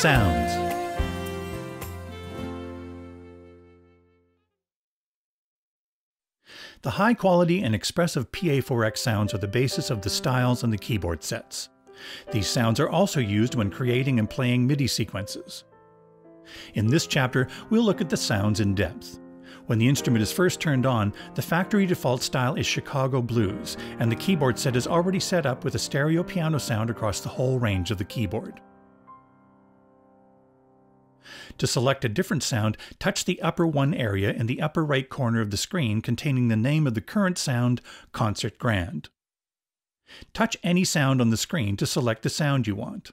Sounds. The high quality and expressive PA4X sounds are the basis of the styles on the keyboard sets. These sounds are also used when creating and playing MIDI sequences. In this chapter, we'll look at the sounds in depth. When the instrument is first turned on, the factory default style is Chicago Blues, and the keyboard set is already set up with a stereo piano sound across the whole range of the keyboard. To select a different sound, touch the upper one area in the upper right corner of the screen containing the name of the current sound, Concert Grand. Touch any sound on the screen to select the sound you want.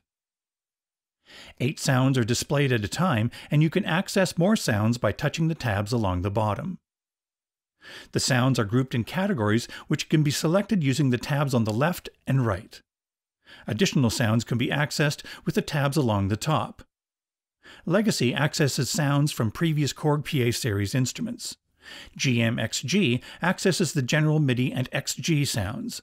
Eight sounds are displayed at a time, and you can access more sounds by touching the tabs along the bottom. The sounds are grouped in categories which can be selected using the tabs on the left and right. Additional sounds can be accessed with the tabs along the top. Legacy accesses sounds from previous Korg PA series instruments. GMXG accesses the general MIDI and XG sounds.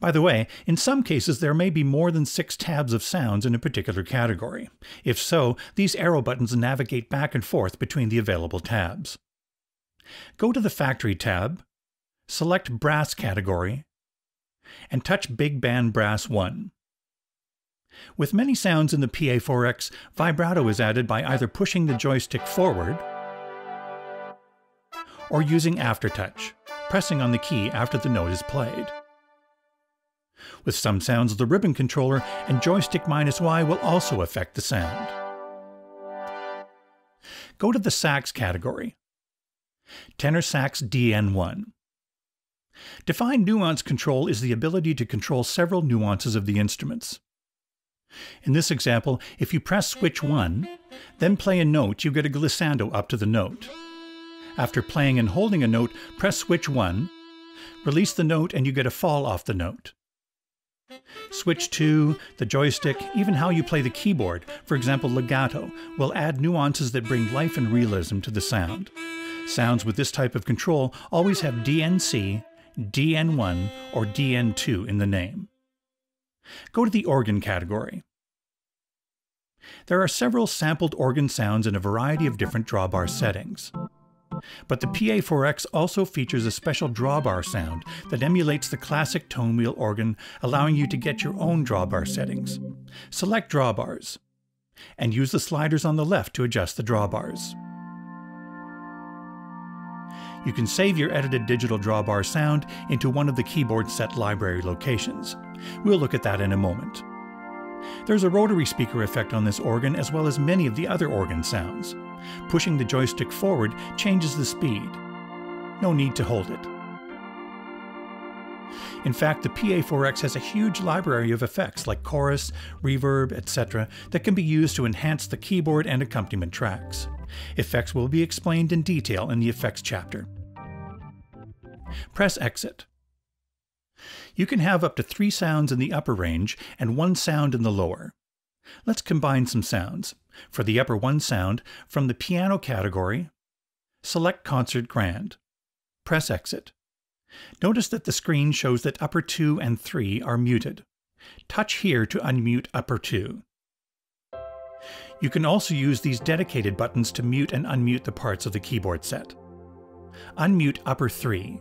By the way, in some cases there may be more than six tabs of sounds in a particular category. If so, these arrow buttons navigate back and forth between the available tabs. Go to the Factory tab, select Brass category, and touch Big Band Brass 1. With many sounds in the PA4X, vibrato is added by either pushing the joystick forward or using aftertouch, pressing on the key after the note is played. With some sounds, the ribbon controller and joystick minus Y will also affect the sound. Go to the sax category. Tenor sax DN1. Defined nuance control is the ability to control several nuances of the instruments. In this example, if you press switch 1, then play a note, you get a glissando up to the note. After playing and holding a note, press switch 1, release the note and you get a fall off the note. Switch 2, the joystick, even how you play the keyboard, for example legato, will add nuances that bring life and realism to the sound. Sounds with this type of control always have DNC, DN1, or DN2 in the name. Go to the organ category. There are several sampled organ sounds in a variety of different drawbar settings. But the PA4X also features a special drawbar sound that emulates the classic tone wheel organ, allowing you to get your own drawbar settings. Select drawbars, and use the sliders on the left to adjust the drawbars. You can save your edited digital drawbar sound into one of the keyboard set library locations. We'll look at that in a moment. There's a rotary speaker effect on this organ as well as many of the other organ sounds. Pushing the joystick forward changes the speed. No need to hold it. In fact, the PA4X has a huge library of effects like chorus, reverb, etc. that can be used to enhance the keyboard and accompaniment tracks. Effects will be explained in detail in the effects chapter. Press Exit. You can have up to three sounds in the upper range and one sound in the lower. Let's combine some sounds. For the upper one sound, from the piano category, select Concert Grand. Press Exit. Notice that the screen shows that upper 2 and 3 are muted. Touch here to unmute upper 2. You can also use these dedicated buttons to mute and unmute the parts of the keyboard set. Unmute upper 3.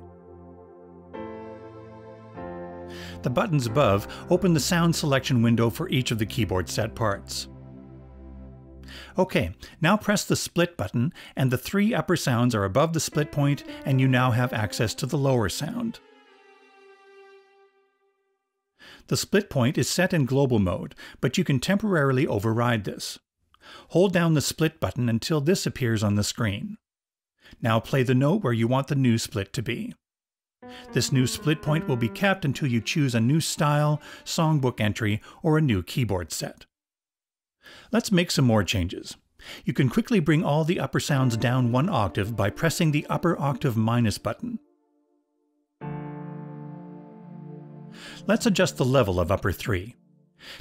The buttons above open the sound selection window for each of the keyboard set parts. OK, now press the split button and the three upper sounds are above the split point and you now have access to the lower sound. The split point is set in global mode, but you can temporarily override this. Hold down the split button until this appears on the screen. Now play the note where you want the new split to be. This new split point will be kept until you choose a new style, songbook entry, or a new keyboard set. Let's make some more changes. You can quickly bring all the upper sounds down one octave by pressing the upper octave minus button. Let's adjust the level of upper 3.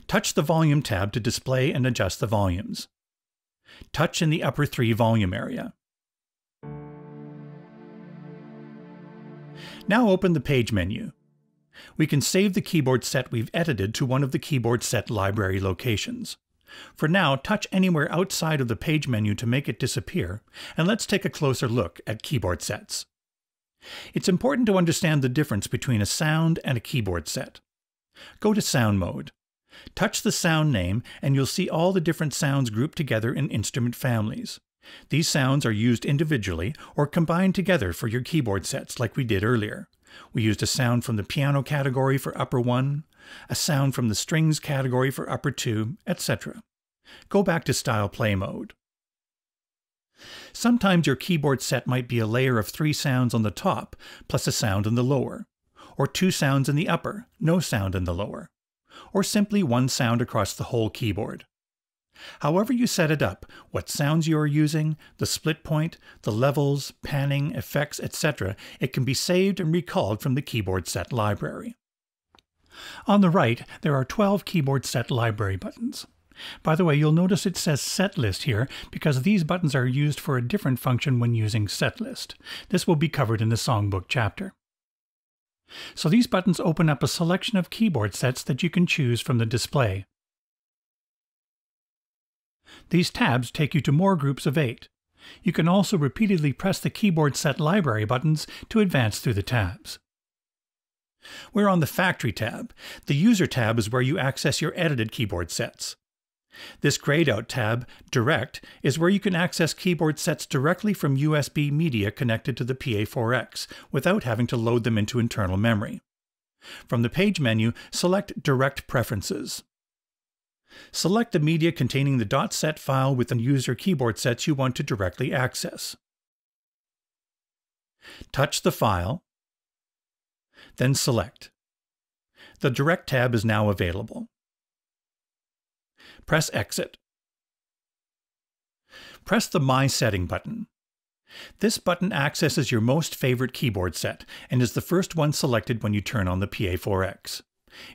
Touch the volume tab to display and adjust the volumes. Touch in the upper 3 volume area. Now open the Page menu. We can save the keyboard set we've edited to one of the keyboard set library locations. For now, touch anywhere outside of the page menu to make it disappear, and let's take a closer look at keyboard sets. It's important to understand the difference between a sound and a keyboard set. Go to Sound Mode. Touch the sound name and you'll see all the different sounds grouped together in instrument families. These sounds are used individually or combined together for your keyboard sets like we did earlier. We used a sound from the piano category for upper 1, a sound from the strings category for upper 2, etc. Go back to Style Play mode. Sometimes your keyboard set might be a layer of three sounds on the top, plus a sound in the lower, or two sounds in the upper, no sound in the lower, or simply one sound across the whole keyboard. However you set it up, what sounds you are using, the split point, the levels, panning, effects, etc., it can be saved and recalled from the keyboard set library. On the right, there are 12 keyboard set library buttons. By the way, you'll notice it says set list here because these buttons are used for a different function when using set list. This will be covered in the songbook chapter. So these buttons open up a selection of keyboard sets that you can choose from the display. These tabs take you to more groups of eight. You can also repeatedly press the keyboard set library buttons to advance through the tabs. We're on the Factory tab. The User tab is where you access your edited keyboard sets. This grayed out tab, Direct, is where you can access keyboard sets directly from USB media connected to the PA4X without having to load them into internal memory. From the page menu, select Direct Preferences. Select the media containing the .set file with the user keyboard sets you want to directly access. Touch the file, then select. The Direct tab is now available. Press Exit. Press the My Setting button. This button accesses your most favorite keyboard set and is the first one selected when you turn on the PA4X.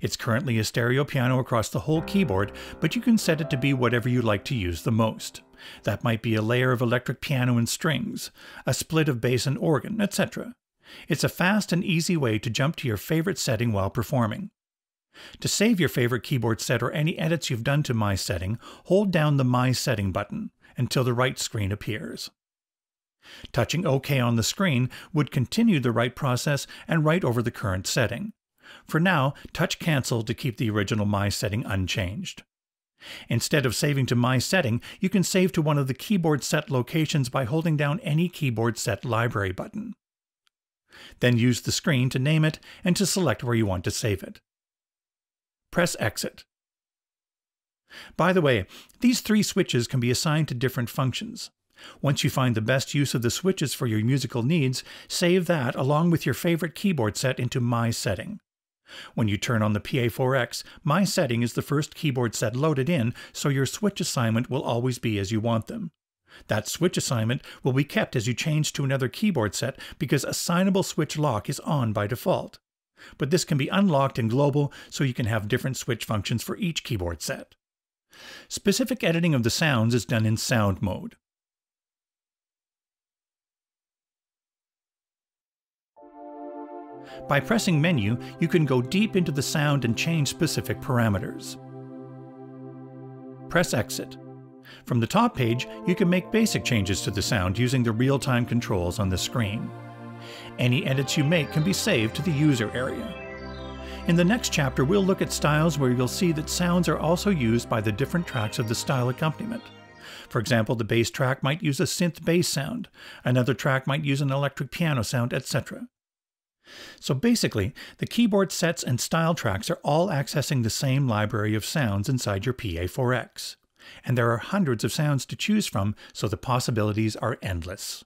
It's currently a stereo piano across the whole keyboard, but you can set it to be whatever you like to use the most. That might be a layer of electric piano and strings, a split of bass and organ, etc. It's a fast and easy way to jump to your favorite setting while performing. To save your favorite keyboard set or any edits you've done to My Setting, hold down the My Setting button until the Write screen appears. Touching OK on the screen would continue the write process and write over the current setting. For now, touch Cancel to keep the original My Setting unchanged. Instead of saving to My Setting, you can save to one of the keyboard set locations by holding down any keyboard set library button. Then use the screen to name it and to select where you want to save it. Press Exit. By the way, these three switches can be assigned to different functions. Once you find the best use of the switches for your musical needs, save that along with your favorite keyboard set into My Setting. When you turn on the PA4X, My Setting is the first keyboard set loaded in, so your switch assignment will always be as you want them. That switch assignment will be kept as you change to another keyboard set because assignable switch lock is on by default. But this can be unlocked in Global so you can have different switch functions for each keyboard set. Specific editing of the sounds is done in Sound mode. By pressing Menu, you can go deep into the sound and change specific parameters. Press Exit. From the top page, you can make basic changes to the sound using the real-time controls on the screen. Any edits you make can be saved to the user area. In the next chapter, we'll look at styles where you'll see that sounds are also used by the different tracks of the style accompaniment. For example, the bass track might use a synth bass sound, another track might use an electric piano sound, etc. So basically, the keyboard sets and style tracks are all accessing the same library of sounds inside your PA4X. And there are hundreds of sounds to choose from, so the possibilities are endless.